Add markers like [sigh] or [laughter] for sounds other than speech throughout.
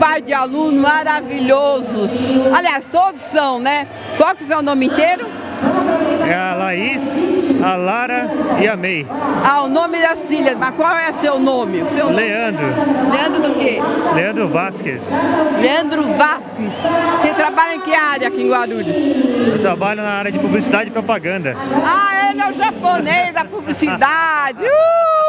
pai de aluno maravilhoso. Aliás, todos são, né? Qual que é o seu nome inteiro? É a Laís, a Lara e a May. Ah, o nome das filhas, mas qual é seu nome? O seu nome? Leandro. Leandro do quê? Leandro Vasquez. Leandro Vasques. Você trabalha em que área aqui em Guarulhos? Eu trabalho na área de publicidade e propaganda. Ah, ele é o japonês da publicidade. Uh!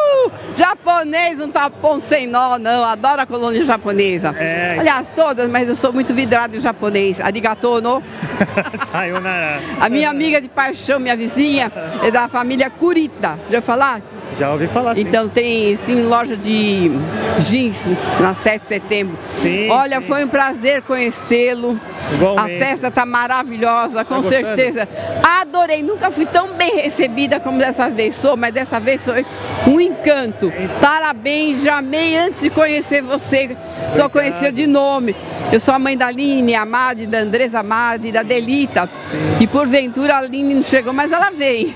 Japonês não tá bom sem nó, não. Adoro a colônia japonesa. É. Aliás, todas, mas eu sou muito vidrado em japonês. Arigato, no? [laughs] Sayonara. A minha amiga de paixão, minha vizinha, é da família Kurita. Já falar? Já ouvi falar sim. Então tem sim loja de jeans na 7 de setembro. Sim, Olha, sim. foi um prazer conhecê-lo. A festa tá maravilhosa, com gostando? certeza. Adorei, nunca fui tão bem recebida como dessa vez sou, mas dessa vez foi um encanto. Parabéns, já amei antes de conhecer você, só conhecia de nome. Eu sou a mãe da Aline Amade, da Andresa Amade, da Delita. E porventura a Aline não chegou, mas ela. [laughs] Vem.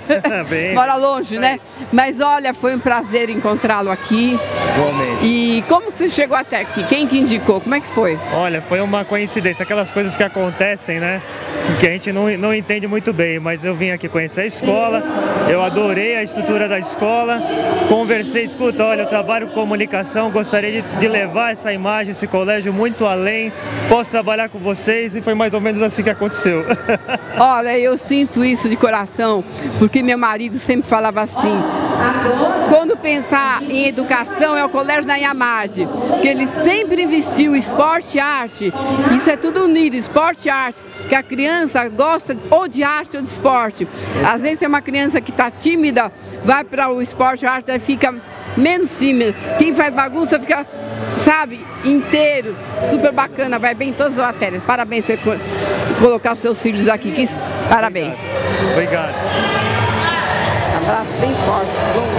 Mora longe, né? Mas olha, foi um prazer encontrá-lo aqui. Igualmente. E como que você chegou até aqui? Quem que indicou? Como é que foi? Olha, foi uma coincidência, aquelas coisas que acontecem, né? Que a gente não, não entende muito bem, mas eu vim aqui conhecer a escola, eu adorei a estrutura da escola, conversei, escuta, olha, eu trabalho com comunicação, gostaria de, de levar essa imagem, esse colégio muito além, posso trabalhar com vocês e foi mais ou menos assim que aconteceu. [laughs] Olha, eu sinto isso de coração, porque meu marido sempre falava assim. Quando pensar em educação é o colégio da Yamade, que ele sempre investiu em esporte e arte. Isso é tudo unido, esporte e arte, que a criança gosta ou de arte ou de esporte. Às vezes é uma criança que está tímida, vai para o esporte e arte, aí fica menos tímida. Quem faz bagunça fica, sabe, inteiros, super bacana, vai bem em todas as matérias. Parabéns por co- colocar os seus filhos aqui. Parabéns. Obrigado. Abraço nós não